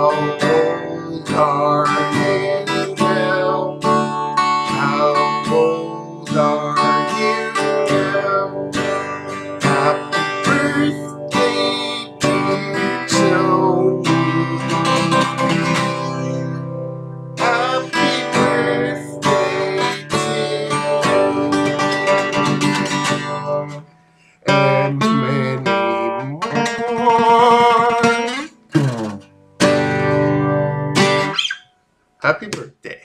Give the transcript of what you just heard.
How old are you now? How old are you now? Happy birthday. Happy birthday, dear. And Happy birthday.